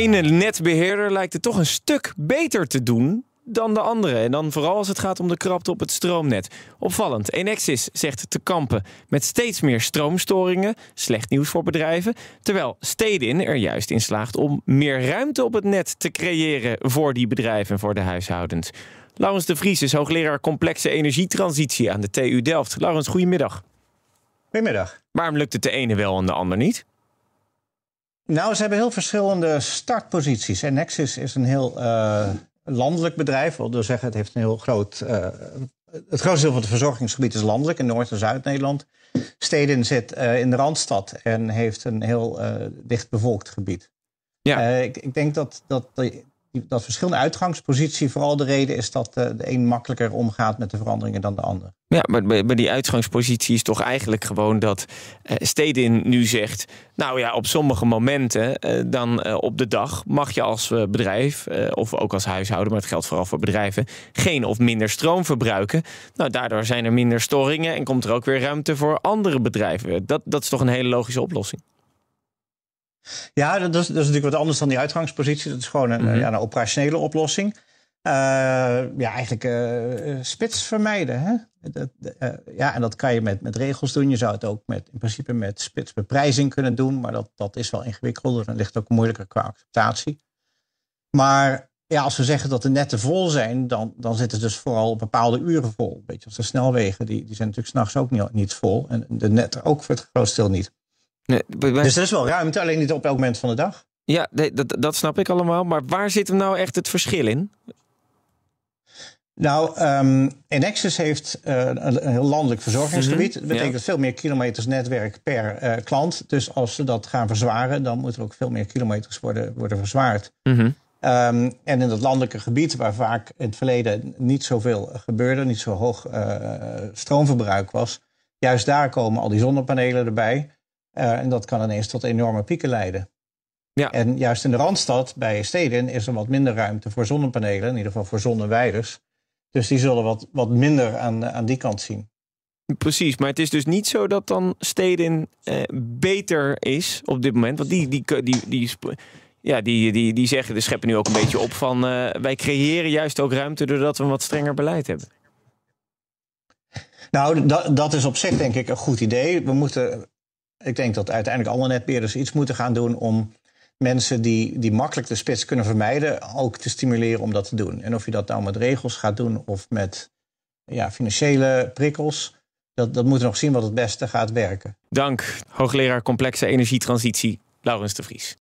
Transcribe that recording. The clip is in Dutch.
ene netbeheerder lijkt het toch een stuk beter te doen dan de andere. En dan vooral als het gaat om de krapte op het stroomnet. Opvallend. Enexis zegt te kampen met steeds meer stroomstoringen. Slecht nieuws voor bedrijven. Terwijl Stedin er juist in slaagt om meer ruimte op het net te creëren voor die bedrijven en voor de huishoudens. Laurens de Vries is hoogleraar complexe energietransitie aan de TU Delft. Laurens, goedemiddag. Goedemiddag. Waarom lukt het de ene wel en de ander niet? Nou, ze hebben heel verschillende startposities. En Nexus is een heel uh, landelijk bedrijf. Wil zeggen, het heeft een heel groot. Uh, het grootste deel van het verzorgingsgebied is landelijk in Noord- en Zuid-Nederland. Steden zit uh, in de randstad en heeft een heel dicht bevolkt gebied. Ja. Ik, ik, denk dat, dat dat verschillende uitgangspositie vooral de reden is dat de, de een makkelijker omgaat met de veranderingen dan de ander. Ja, maar, maar die uitgangspositie is toch eigenlijk gewoon dat uh, Stedin nu zegt: Nou ja, op sommige momenten uh, dan op de dag mag je als bedrijf of ook als huishouden, maar het geldt vooral voor bedrijven, geen of minder stroom verbruiken. Nou, daardoor zijn er minder storingen en komt er ook weer ruimte voor andere bedrijven. Dat, dat is toch een hele logische oplossing. Ja, dat is, dat is natuurlijk wat anders dan die uitgangspositie. Dat is gewoon een, mm -hmm. ja, een operationele oplossing. Uh, ja, eigenlijk uh, spits vermijden. Hè? Dat, uh, ja, en dat kan je met, met regels doen. Je zou het ook met, in principe met spitsbeprijzing kunnen doen. Maar dat, dat is wel ingewikkelder en ligt ook moeilijker qua acceptatie. Maar ja, als we zeggen dat de netten vol zijn, dan, dan zitten ze dus vooral op bepaalde uren vol. Weet je, als de snelwegen, die, die zijn natuurlijk s'nachts ook niet, niet vol. En de netten ook voor het grootste deel niet. Nee, Dus er is wel ruimte, alleen niet op elk moment van de dag. Ja, dat, dat snap ik allemaal. Maar waar zit hem nou echt het verschil in? Nou, um, Enexis heeft uh, een, een, heel landelijk verzorgingsgebied. Dat betekent ja. veel meer kilometers netwerk per uh, klant. Dus als ze dat gaan verzwaren, dan moeten er ook veel meer kilometers worden, worden verzwaard. Mm -hmm. um, en in dat landelijke gebied, waar vaak in het verleden niet zoveel gebeurde, niet zo hoog uh, stroomverbruik was, juist daar komen al die zonnepanelen erbij. Uh, en dat kan ineens tot enorme pieken leiden. Ja. En juist in de Randstad, bij steden, is er wat minder ruimte voor zonnepanelen. In ieder geval voor zonneweiders. Dus die zullen wat, wat minder aan, aan die kant zien. Precies, maar het is dus niet zo dat dan steden eh, beter is op dit moment. Want die, die, die, die, ja, die, die, die zeggen, de scheppen nu ook een beetje op van... Uh, wij creëren juist ook ruimte doordat we een wat strenger beleid hebben. Nou, dat, dat is op zich denk ik een goed idee. We moeten ik denk dat uiteindelijk alle netbeheerders iets moeten gaan doen om mensen die, die makkelijk de spits kunnen vermijden, ook te stimuleren om dat te doen. En of je dat nou met regels gaat doen of met ja, financiële prikkels, dat, dat moeten we nog zien wat het beste gaat werken. Dank, hoogleraar complexe energietransitie, Laurens de Vries.